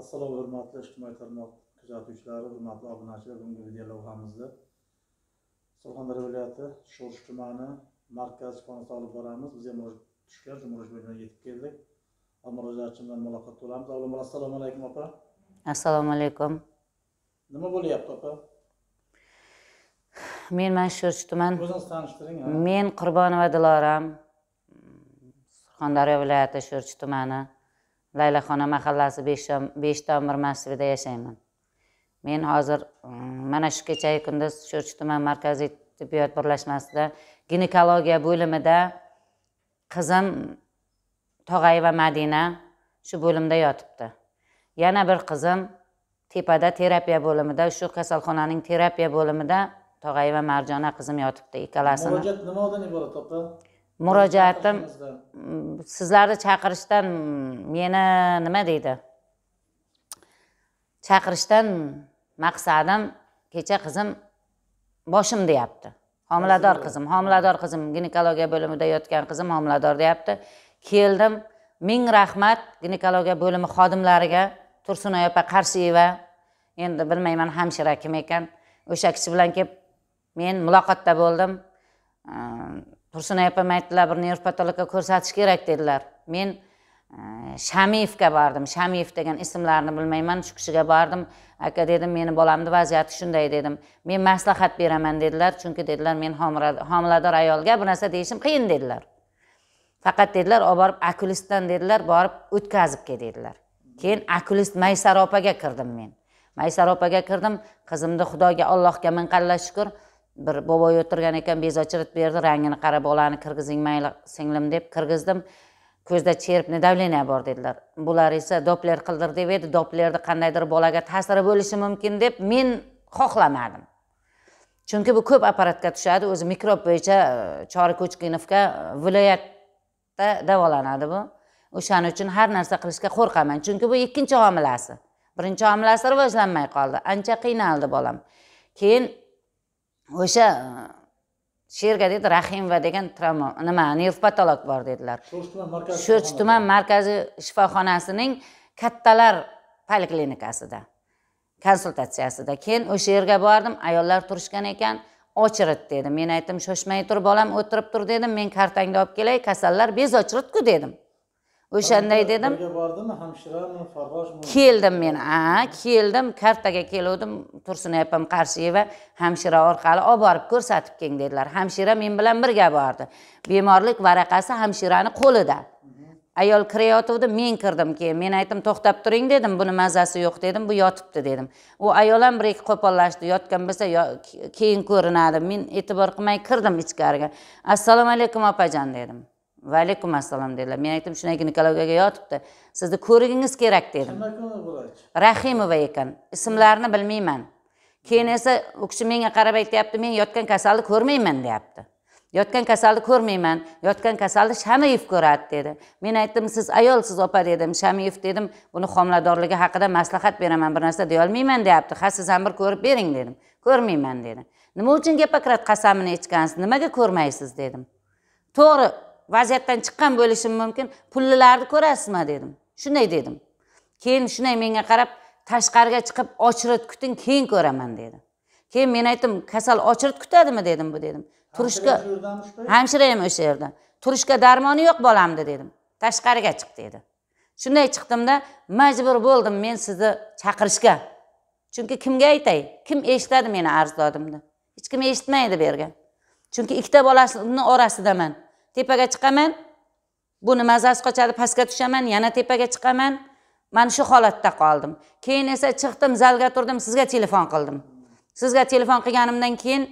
assalomu hurmatli ijtimoiy tarmoq kuzatuvchilari hurmatli obunachilar bugungi video lavhamizda surxondaryo viloyati sho'rsh tumani markaz shifoxonasida olib boramiz. Biz ham tushgan jumurish bo'limiga yetib keldik. Murojaatchi bilan muloqot qilamiz. Avvalambor assalomu alaykum opa. Assalomu alaykum. Nima bo'lyapti opa? Men mana sho'rchi tuman o'zingiz tanishtiring men qurbonova diloram surxondaryo viloyati sho'rchi tumani laylaxona mahallasi Beshtom- beshtomir masjidida yashayman. Men hozir mm, mana shu kechagi kunduz sho'rchi tuman markaziy tibbiyot birlashmasida ginekologiya bo'limida qizim tog'ayeva madina shu bo'limda yotibdi. Yana bir qizim tepada terapiya bo'limida shu kasalxonaning terapiya bo'limida tog'ayeva marjona qizim yotibdi ikkalasini. Murojaat nimadan iborat opa? Murojaatim mm, sizlarni chaqirishdan meni nima deydi? Chaqirishdan maqsadim kecha qizim boshim deyapti. Homilador qizim homilador qizim ginekologiya bo'limida yotgan qizim homilador deyapti. Keldim ming rahmat ginekologiya bo'limi xodimlariga tursunoy opa qarshiyeva. Endi bilmayman hamshira kim ekan. O'sha kishi bilan kelib men muloqotda bo'ldim tursun opam aytdilar bir nevropatologga ko'rsatish kerak dedilar. Men e, shamiyevga bordim. Shamiyev degan ismlarini bilmayman shu kishiga bordim. Aka dedim meni bolamni vaziyati shunday dedim. Men maslahat beraman dedilar chunki dedilar men homilador ayolga bu narsa deyishim qiyin dedilar. Faqat dedilar olib borib okulistdan dedilar borib o'tkazib kel dedilar. Keyin okulist maysara opaga kirdim men. Maysara opaga kirdim qizimni xudoga allohga ming qalla shukur bir bobo o'tirgan ekan bezovchilik berdi rangini qarab bolani kirgizing mayli singlim deb kirgizdim. Ko'zda cherpni давление bor? dedilar. Bular esa dopler qildir deb edi doplerni qandaydir bolaga ta'siri bo'lishi mumkin deb men xohlamadim. Chunki bu ko'p apparatga tushadi o'zi mikrob bo'yicha e, chori ko'chkinovga e, viloyatda davolanadi bu. O'shaning uchun har narsa qilishga qo'rqaman. Chunki bu ikkinchi homilasi. Birinchi homilasi rivojlanmay qoldi. Ancha qiynaldi bolam. Keyin o'sha e, sherga dedi rahimova degan nima nevropatolog bor dedilar. Sho'rchi tuman markaziy shifoxonasining kattalar poliklinikasida konsultatsiyasida. Keyin o'sha yerga bordim ayollar turishgan ekan. Ochirit dedi men aytdim shoshmay tur bolam o'tirib tur dedim men kartangni olib kelay kasallar bezochiritku dedim o'shanday dedim. bordimi? Hamshirami farroshmi keldim men. Ha keldim. Kartaga keluvdim. Tursunoy opam qarshiyeva hamshira orqali. Olib borib ko'rsatib keling dedilar. Hamshira men bilan birga bordi. Bemorlik varaqasi hamshirani qo'lida. Ayol kirayotgandi men kirdim keyin. Men aytdim to'xtab turing dedim. Buni mazasi yo'q dedim. Bu yotibdi dedim. U ayol ham bir ikki qo'pollashdi. Yotgan bo'lsa keyin ko'rinadi. Men e'tibor qilmay kirdim ichkariga. Assalomu alaykum opajon dedim va alaykum assalom dedilar. Men aytdim shunday ginekologiyaga yotibdi. Sizni ko'rigingiz kerak dedim. Rahimova ekan. Ismlarini bilmayman. Keyin esa u kishi menga qarab aytyapti men yotgan kasalni ko'rmayman deyapti. Yotgan kasalni ko'rmayman yotgan kasalni shamiyev ko'radi dedi. Men aytdim siz ayolsiz opa dedim shamiyev dedim buni homiladorligi haqida maslahat beraman bir narsa deyolmayman deyapti. Ha siz ham bir ko'rib bering dedim. Ko'rmayman dedi. Nima uchun gipokrat qasamini ichgansiz? Nimaga ko'rmaysiz dedim. To'g'ri vaziyatdan chiqqan bo'lishim mumkin. Pullilarni ko'rasizmi dedim. Shunday dedim. Keyin shunday menga qarab tashqariga chiqib ochirit kuting keyin ko'raman dedi keyin men aytdim kasal ochirit kutadimi dedim bu dedim. Turishga Hamshira ham o'sha yerda turishga darmoni yo'q bolamni dedim. Tashqariga chiq dedi. Shunday chiqdimda majbur bo'ldim men sizni chaqirishga. Chunki kimga aytay? Kim eshitadi meni arzdodimni hech kim eshitmaydi bu yerga. Chunki ikkita bolasini orasidaman tepaga chiqaman. Buni mazasi qochadi pastga tushaman yana tepaga chiqaman. Mana shu holatda qoldim. Keyin esa chiqdim zalga turdim sizga telefon qildim. Sizga telefon qilganimdan keyin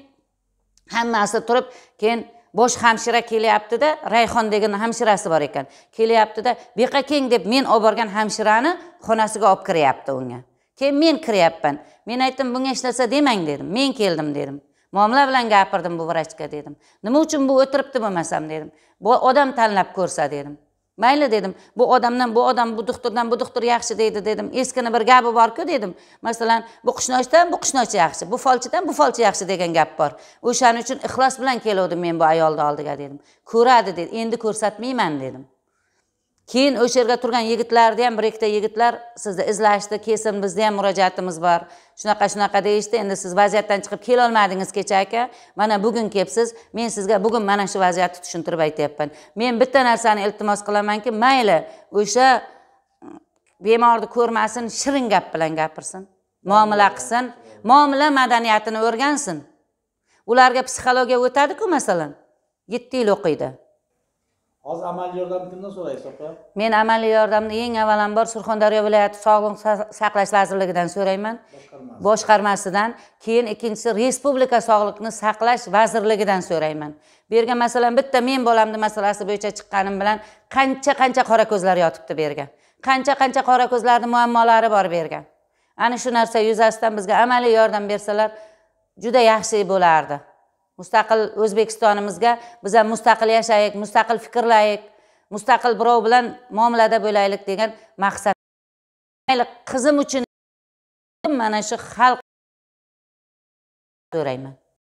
hammasi turib keyin bosh hamshira kelyaptida rayhon degan hamshirasi bor ekan. Kelyaptida bu keng deb men olib borgan hamshirani xonasiga olib kiryapti unga. Keyin men kiryapman. Men aytdim bunga hech narsa demang dedim. Men keldim dedim. Muomala bilan gapirdim bu vrachga dedim. Nima uchun bu o'tiribdi bo'lmasam dedim. Bu odam tanlab ko'rsa dedim. Mayli dedim. Bu odamdan bu odam bu doktordan bu doktor yaxshi deydi dedim. Eskini bir gapi borku dedim. Masalan bu qushnochdan bu qushnochi yaxshi bu folchidan bu folchi yaxshi degan gap bor. O'shaning uchun ixlos bilan keluvdim men bu ayolni oldiga dedim. Ko'radi dedi. Endi ko'rsatmayman dedim. Keyin o'sha yerga turgan yigitlarni ham bir ikkita yigitlar sizni izlashdi kelsin bizni ham murojaatimiz bor. Shunaqa shunaqa deyishdi. Endi siz vaziyatdan chiqib kelolmadingiz kecha aka. Mana bugun kelibsiz. Men sizga bugun mana shu vaziyatni tushuntirib aytyapman. Men bitta narsani iltimos qilamanki mayli o'sha bemorni ko'rmasin shirin gap bilan gapirsin. Muomala qilsin. Muomala madaniyatini o'rgansin. Ularga psixologiya o'tadiku masalan? Yetti yil o'qiydi. Hozir amaliy yordam kimdan so'raysiz opa men amaliy yordamni eng avvalambor surxondaryo viloyati sog'liqni sa- saqlash vazirligidan so'rayman. Boshqarma boshqarmasidan keyin ikkinchisi respublika sog'liqni saqlash vazirligidan so'rayman. Bu yerga masalan bitta men bolamni masalasi bo'yicha chiqqanim bilan qancha qancha qora ko'zlar yotibdi bu yerga qancha qancha qora ko'zlarni muammolari bor bu yerga ana shu narsa yuzasidan bizga amaliy yordam bersalar juda yaxshi bo'lardi mustaqil o'zbekistonimizga biz ham mustaqil yashaylik mustaqil fikrlaylik mustaqil birov bilan muomalada bo'laylik degan maqsad. Mayli qizim uchun mana shu xalq so'rayman.